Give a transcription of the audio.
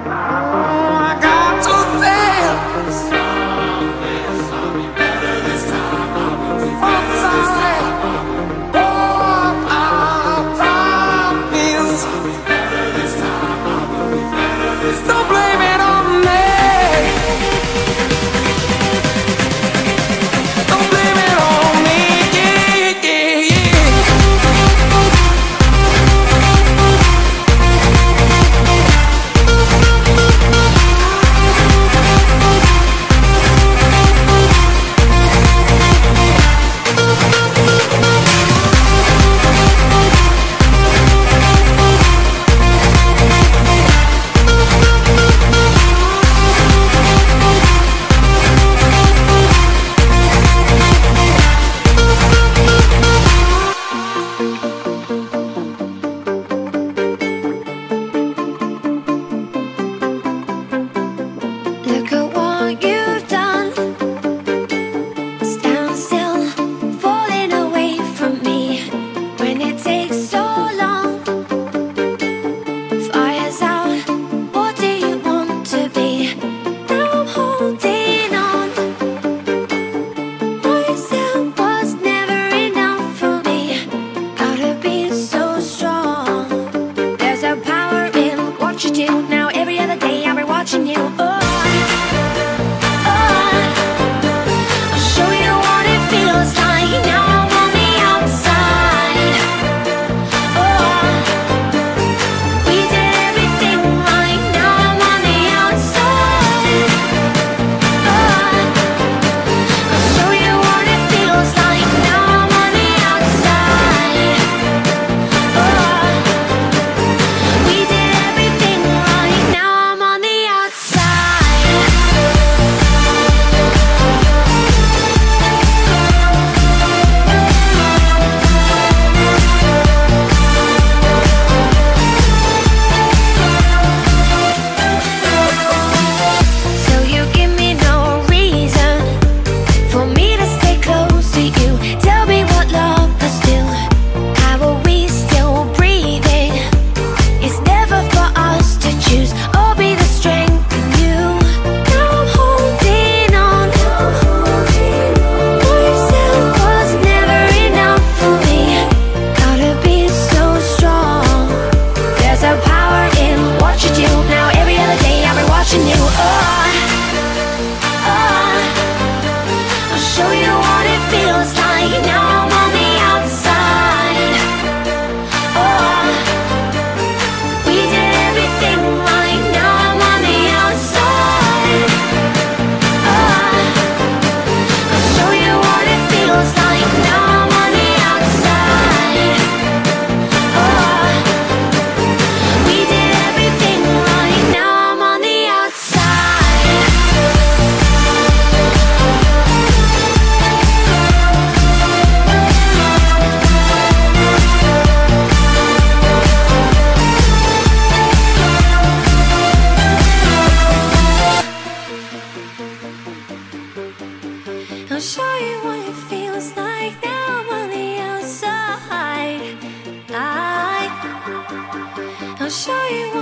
time. 相遇忘